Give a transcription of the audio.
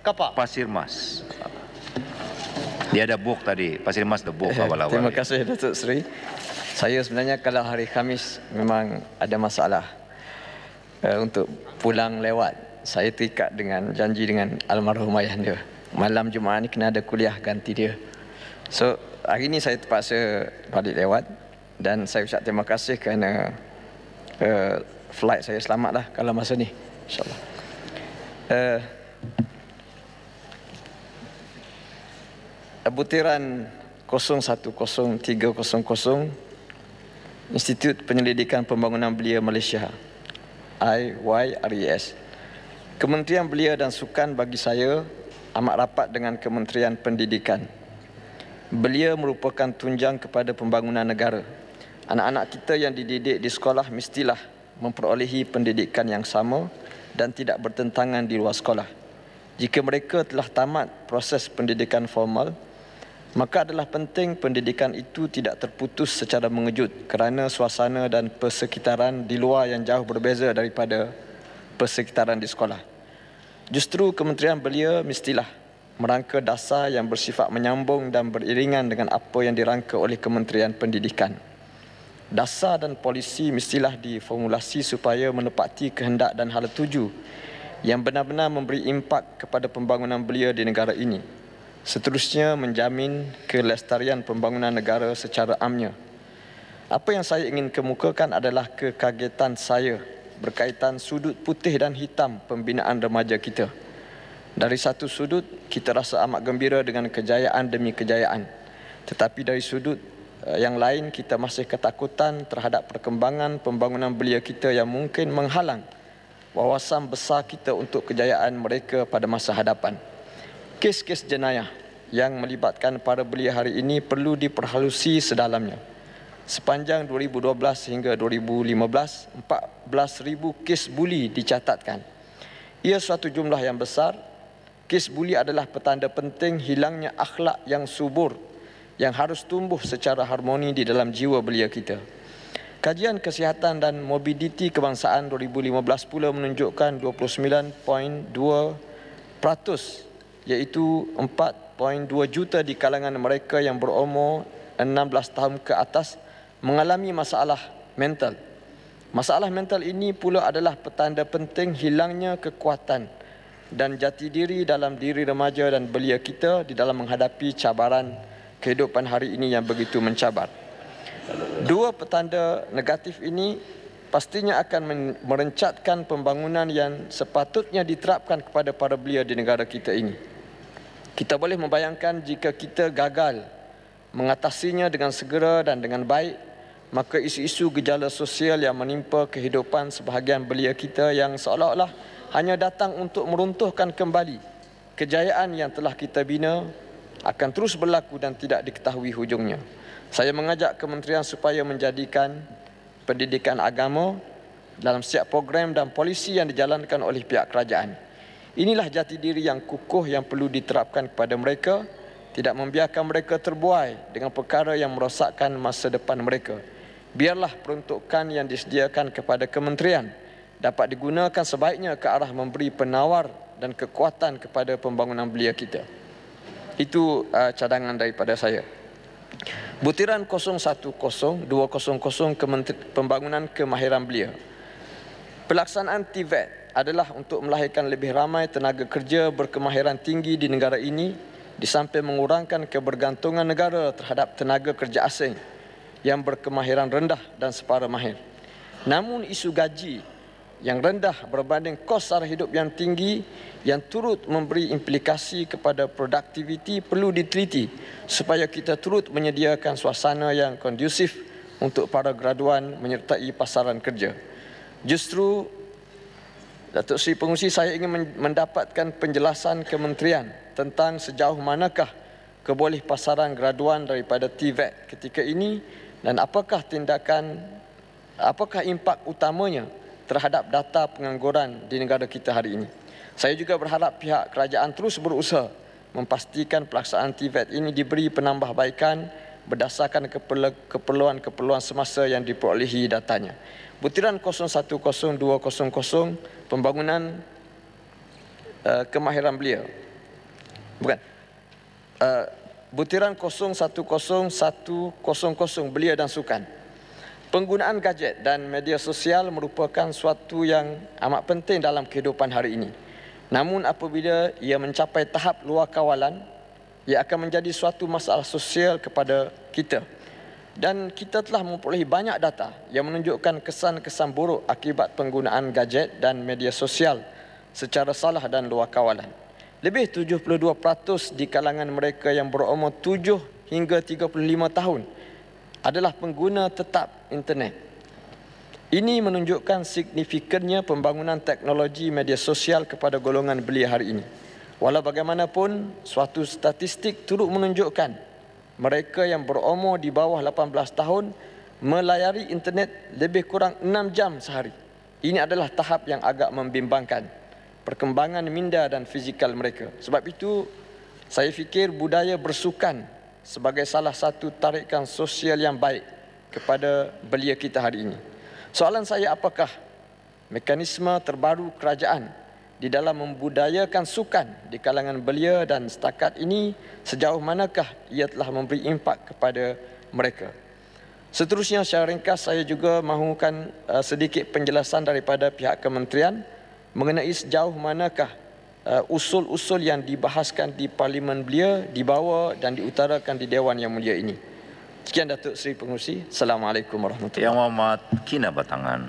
Kapa? Pasir Mas. Dia ada book tadi. Pasir Mas ada book Eh, awal-awal. Terima kasih Datuk Seri. Saya sebenarnya kalau hari Khamis memang ada masalah uh, untuk pulang lewat. Saya terikat dengan janji dengan almarhum ayah dia. Malam Jumaat ni kena ada kuliah ganti dia. So hari ni saya terpaksa balik lewat dan saya ucap terima kasih kerana uh, flight saya selamat lah kalau masa ni. InsyaAllah. Uh, butiran 010300 Institut Penyelidikan Pembangunan Belia Malaysia IYRES Kementerian Belia dan Sukan bagi saya amat rapat dengan Kementerian Pendidikan. Belia merupakan tunjang kepada pembangunan negara. Anak-anak kita yang dididik di sekolah mestilah memperolehi pendidikan yang sama dan tidak bertentangan di luar sekolah jika mereka telah tamat proses pendidikan formal, maka adalah penting pendidikan itu tidak terputus secara mengejut kerana suasana dan persekitaran di luar yang jauh berbeza daripada persekitaran di sekolah. Justru Kementerian Belia mestilah merangka dasar yang bersifat menyambung dan beriringan dengan apa yang dirangka oleh Kementerian Pendidikan. Dasar dan polisi mestilah diformulasi supaya menepati kehendak dan hala tuju yang benar-benar memberi impak kepada pembangunan belia di negara ini. Seterusnya menjamin kelestarian pembangunan negara secara amnya. Apa yang saya ingin kemukakan adalah kekagetan saya berkaitan sudut putih dan hitam pembinaan remaja kita. Dari satu sudut, kita rasa amat gembira dengan kejayaan demi kejayaan. Tetapi dari sudut yang lain, kita masih ketakutan terhadap perkembangan pembangunan belia kita yang mungkin menghalang wawasan besar kita untuk kejayaan mereka pada masa hadapan. Kes-kes jenayah yang melibatkan para belia hari ini perlu diperhalusi sedalamnya. Sepanjang 2012 hingga 2015, 14,000 kes buli dicatatkan. Ia suatu jumlah yang besar. Kes buli adalah petanda penting hilangnya akhlak yang subur yang harus tumbuh secara harmoni di dalam jiwa belia kita. Kajian Kesihatan dan Mobiliti Kebangsaan 2015 pula menunjukkan 29.2% iaitu 4.2 juta di kalangan mereka yang berumur 16 tahun ke atas mengalami masalah mental. Masalah mental ini pula adalah petanda penting hilangnya kekuatan dan jati diri dalam diri remaja dan belia kita di dalam menghadapi cabaran kehidupan hari ini yang begitu mencabar. Dua petanda negatif ini pastinya akan merencatkan pembangunan yang sepatutnya diterapkan kepada para belia di negara kita ini. Kita boleh membayangkan jika kita gagal mengatasinya dengan segera dan dengan baik, maka isu-isu gejala sosial yang menimpa kehidupan sebahagian belia kita yang seolah-olah hanya datang untuk meruntuhkan kembali kejayaan yang telah kita bina akan terus berlaku dan tidak diketahui hujungnya. Saya mengajak kementerian supaya menjadikan pendidikan agama dalam setiap program dan polisi yang dijalankan oleh pihak kerajaan. Inilah jati diri yang kukuh yang perlu diterapkan kepada mereka, tidak membiarkan mereka terbuai dengan perkara yang merosakkan masa depan mereka. Biarlah peruntukan yang disediakan kepada kementerian dapat digunakan sebaiknya ke arah memberi penawar dan kekuatan kepada pembangunan belia kita. Itu uh, cadangan daripada saya. Butiran 010-200 Pembangunan Kemahiran Belia Pelaksanaan TVET adalah untuk melahirkan lebih ramai tenaga kerja berkemahiran tinggi di negara ini di samping mengurangkan kebergantungan negara terhadap tenaga kerja asing yang berkemahiran rendah dan separa mahir. Namun isu gaji yang rendah berbanding kos sara hidup yang tinggi yang turut memberi implikasi kepada produktiviti perlu diteliti supaya kita turut menyediakan suasana yang kondusif untuk para graduan menyertai pasaran kerja. Justru Datuk Seri Pengusi saya ingin mendapatkan penjelasan kementerian tentang sejauh manakah keboleh pasaran graduan daripada TVET ketika ini dan apakah tindakan apakah impak utamanya terhadap data pengangguran di negara kita hari ini. Saya juga berharap pihak kerajaan terus berusaha memastikan pelaksanaan TVET ini diberi penambahbaikan berdasarkan keperluan-keperluan semasa yang diperolehi datanya. Butiran 010200 pembangunan uh, kemahiran beliau. Bukan. Uh, butiran 010100 belia dan sukan. Penggunaan gadget dan media sosial merupakan suatu yang amat penting dalam kehidupan hari ini. Namun apabila ia mencapai tahap luar kawalan, ia akan menjadi suatu masalah sosial kepada kita. Dan kita telah memperolehi banyak data yang menunjukkan kesan-kesan buruk akibat penggunaan gadget dan media sosial secara salah dan luar kawalan. Lebih 72% di kalangan mereka yang berumur 7 hingga 35 tahun adalah pengguna tetap internet. Ini menunjukkan signifikannya pembangunan teknologi media sosial kepada golongan belia hari ini. Walau bagaimanapun, suatu statistik turut menunjukkan mereka yang berumur di bawah 18 tahun melayari internet lebih kurang 6 jam sehari. Ini adalah tahap yang agak membimbangkan perkembangan minda dan fizikal mereka. Sebab itu, saya fikir budaya bersukan sebagai salah satu tarikan sosial yang baik kepada belia kita hari ini. Soalan saya apakah mekanisme terbaru kerajaan di dalam membudayakan sukan di kalangan belia dan setakat ini sejauh manakah ia telah memberi impak kepada mereka. Seterusnya secara ringkas saya juga mahukan uh, sedikit penjelasan daripada pihak kementerian mengenai sejauh manakah usul-usul yang dibahaskan di parlimen belia dibawa dan diutarakan di Dewan Yang Mulia ini. Sekian Datuk Seri Pengurusi. Assalamualaikum warahmatullahi wabarakatuh. Yang Amat Kina Batangan.